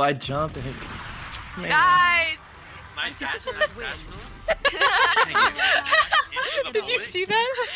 Oh, I jumped and hit. Man. Guys! My dash is Did you see that?